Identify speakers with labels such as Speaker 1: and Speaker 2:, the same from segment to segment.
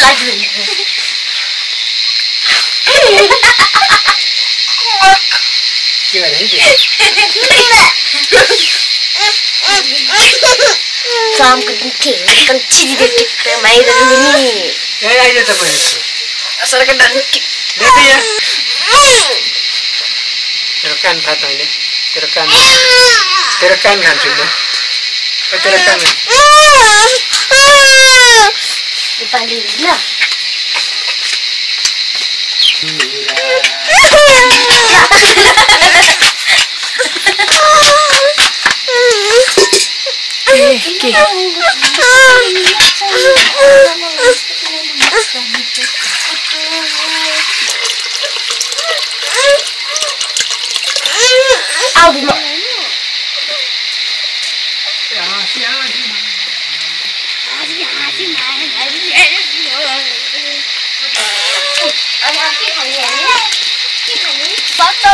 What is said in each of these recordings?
Speaker 1: lagi
Speaker 2: gimana sih
Speaker 1: Tom kencing, kencing di detik main ini.
Speaker 2: Ya, ya, ya.
Speaker 3: Asal kena. Nanti
Speaker 2: ya. Terkan batu ini, terkan, terkan kan sudah, terkan
Speaker 1: dibalik lah
Speaker 4: Okay.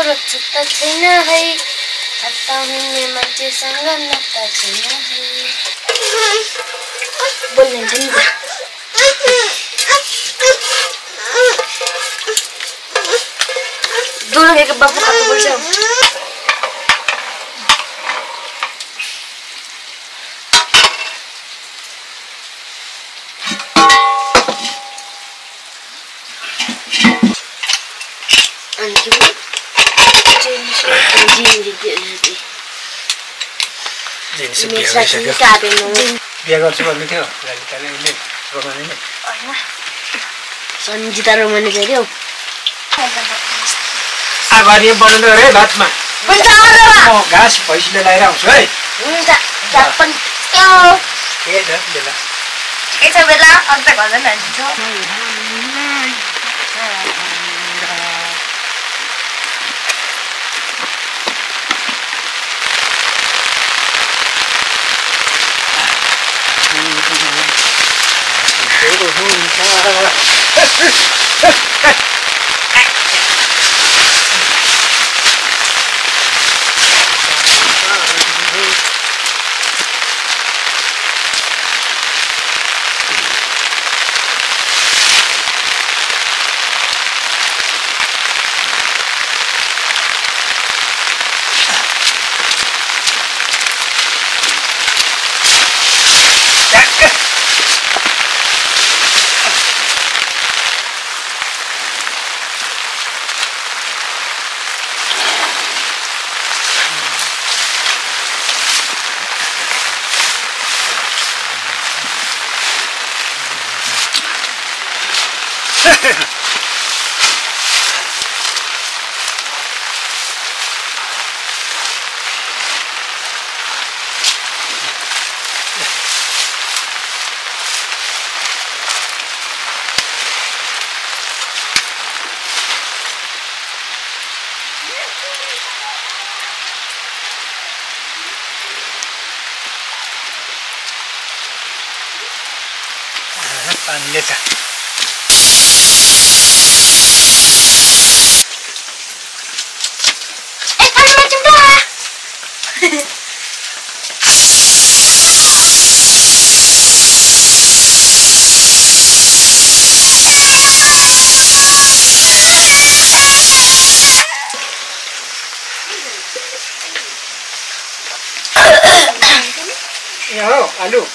Speaker 1: न मेरो भौँधाला पनको छुट्टा छैन है हत्ता हुने मान्छेसँग नाता छैन है बोल्ने
Speaker 2: भइसक्यो बिहा गर्छु भन्नु थियो ललिताले उसले रोमानीले
Speaker 3: होइन
Speaker 1: सन्जिता रोमानी चाहिँ हौ
Speaker 2: आभारी बनाउँदै है भातमा
Speaker 1: म
Speaker 2: घाँस भैँसीले लगाएर आउँछु है
Speaker 1: छ
Speaker 2: बेला
Speaker 3: ठिकै छ बेला अन्त
Speaker 2: 给我兄弟哎哎哎 안내자
Speaker 1: 에이 바나나 좀봐
Speaker 2: 야, 알루.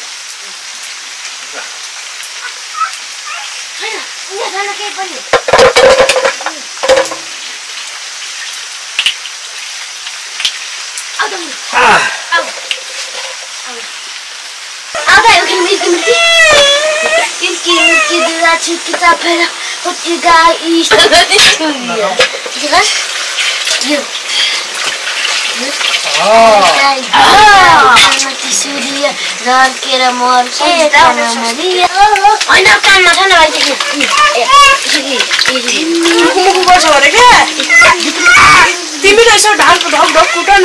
Speaker 1: ಅದನ್ನ सूर्य ढल्केर मर्छ होइन कानमा
Speaker 4: छ भने क्या यसो ढाल ढक ढक कुट न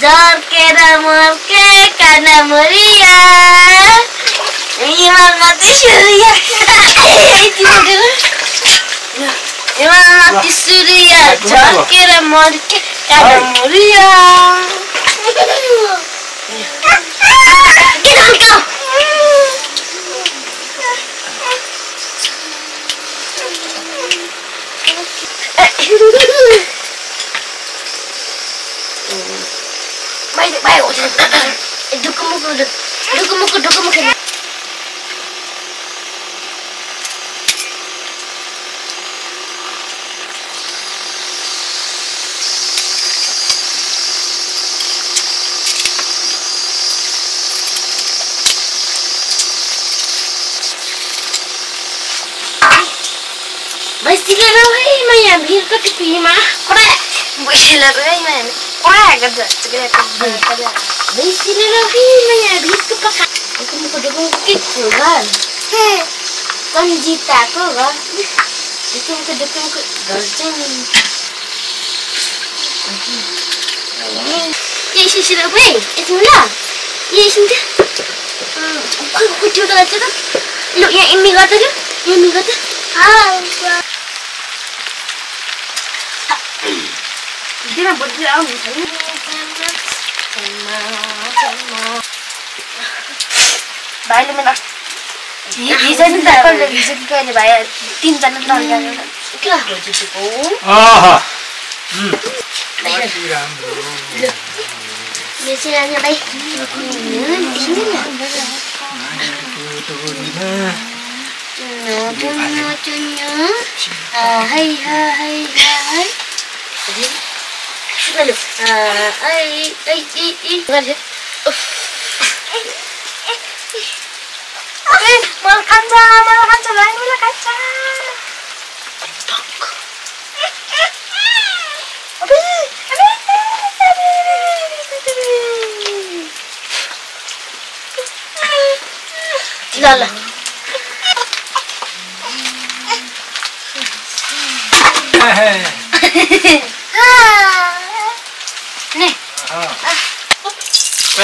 Speaker 1: झर्केर मर्के काना मरिया Imam nanti surya. Imam nanti surya. Jokir morke kada muria. Get on go. Baik, baik. Dukung muka, dukung muka, dukung muka. भिर कति पिमा कडा
Speaker 3: बैसिला गइमा कडा गरे
Speaker 1: यहाँ भिरको पखा कि के घर घर घर चाहिँ ल यहाँ एमी
Speaker 3: là một giờ mình thấy bài lên mình nói
Speaker 1: ý dân ta con là dân
Speaker 3: cơ thì bài tin dân nó nói rằng
Speaker 1: cái là rồi chị cố
Speaker 2: à
Speaker 1: đây là mình sẽ làm nhà bay nhớ tính nhỉ nhớ cho nhớ cho nhớ à hay ha hay ha ấy Şuradan öp. Ay ay ay ay. Ver hep.
Speaker 3: Eh, malah kaca, malah kaca, malah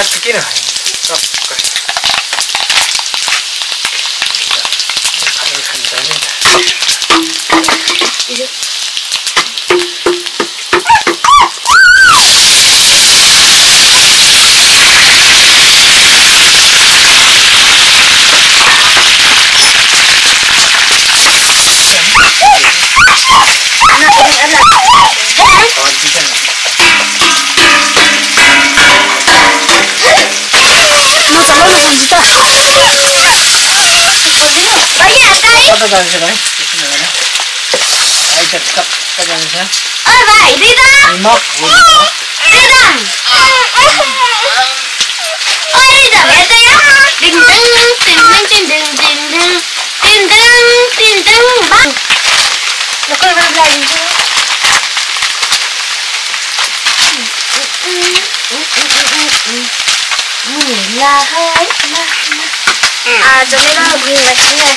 Speaker 2: 話しきれない。あ、お。 가져가요. 아이, 됐다. 가져가세요.
Speaker 1: 어, 봐, 이리다!
Speaker 2: 이막,
Speaker 1: 이리다! 어, 이리다, 얘들아! 딩동, 딩동, 딩동, 딩동, 딩동, 딩동, 막!
Speaker 3: 너걸 봐봐, 이거. À, cho nên là quyền vật này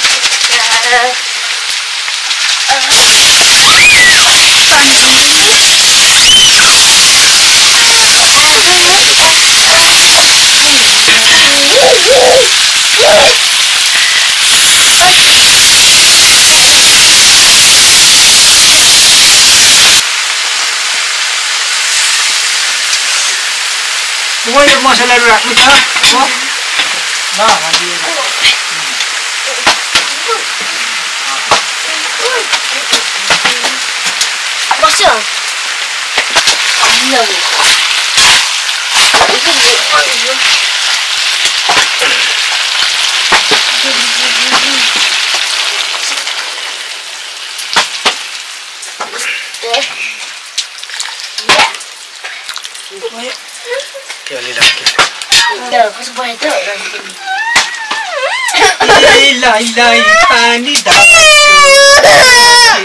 Speaker 2: Muy hermosa la hermosura. ¿No? No,
Speaker 1: Não. Não. ela, ela, ela, ela, ela, ela, ela, ela, ela, ela,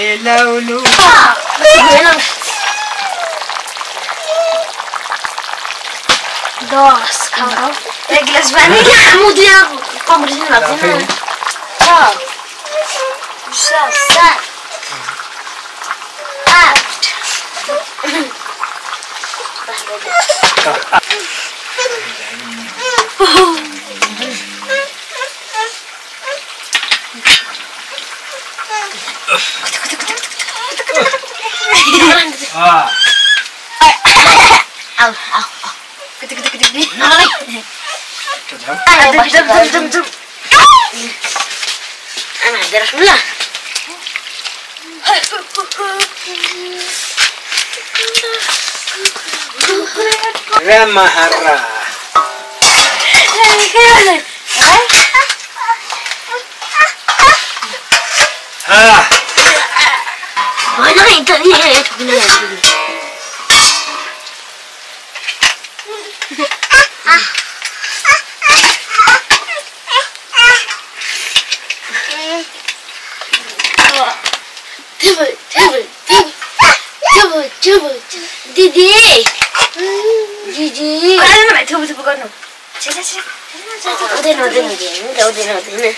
Speaker 2: ela, ela
Speaker 3: Nossa, calma.
Speaker 1: Regras vanilha, mundial. Pombrina, vina. Tchau. Tchau, sai. Ah. Kutu, kutu, kutu, kutu.
Speaker 2: Ah, Au,
Speaker 1: 완전히 이게 장난이 아니지. 대물 대물 대물 대물 대물 디디 디디
Speaker 3: 빨리 말 대물 대물 가는 제자자 어디는 어디는
Speaker 1: 어디는 어디는 어디는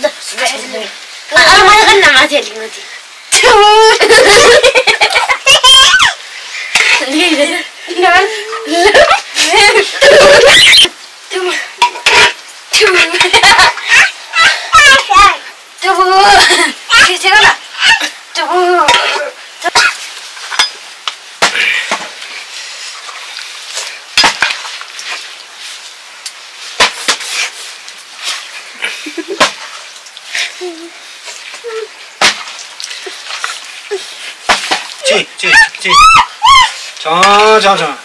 Speaker 1: 너 얼마나 갔나 맞아야 되는 거지. 네, 그래서
Speaker 3: 난 두부 두부 두부 제가 나 두부
Speaker 2: 자, 자, 자.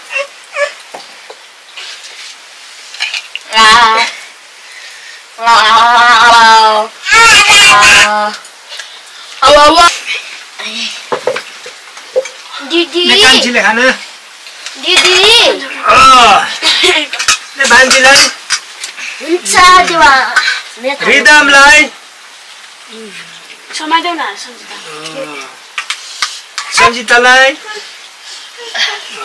Speaker 1: Ah. Ah. Ah.
Speaker 4: Allah.
Speaker 1: Didi. 내 간질래
Speaker 2: 하나.
Speaker 1: Didi.
Speaker 2: 아, 내 반질래.
Speaker 1: Unsa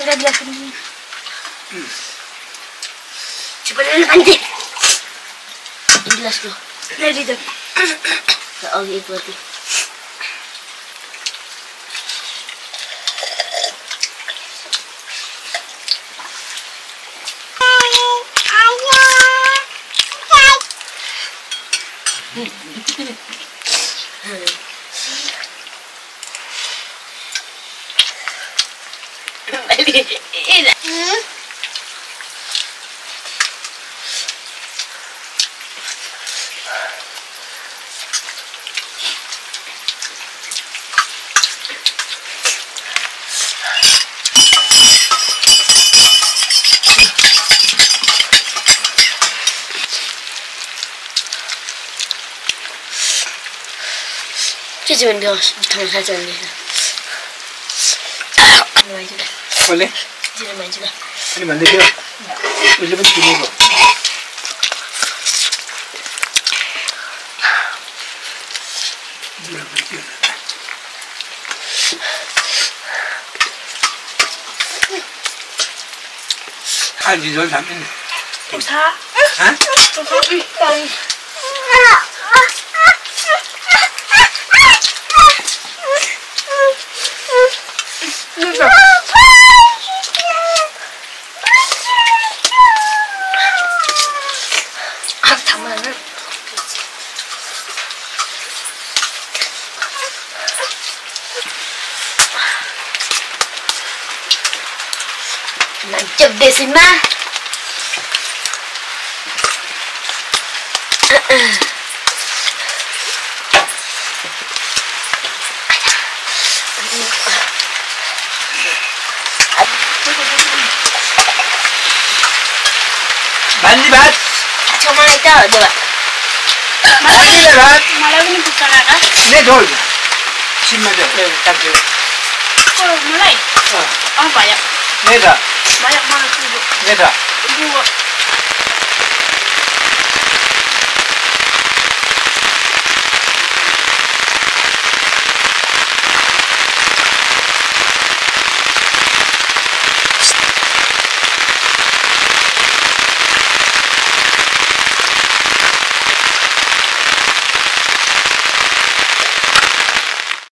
Speaker 3: Mana panik dulu? Dulu.
Speaker 1: Coba dulu nanti. Jelas tuh.
Speaker 3: Dari itu.
Speaker 1: Oh itu 응? 찢으면 병, 병 살지 않습니다. 안 와야
Speaker 2: 好嘞
Speaker 1: 这个门这个
Speaker 2: 这个门我这边听那个。你也不是看你昨天产
Speaker 1: Nancap deh sih mah.
Speaker 2: भान्जी भात
Speaker 1: Cuma itu coba.
Speaker 4: भान्जीले भात मलाई पनि पुग्छ काका
Speaker 2: नै ढोल सिममा चाहिँ काट्यो
Speaker 4: को मलाई
Speaker 2: अँ
Speaker 4: भयो नै छ भयो मलाई पुग्यो
Speaker 2: Neda. Neda.
Speaker 4: Neda.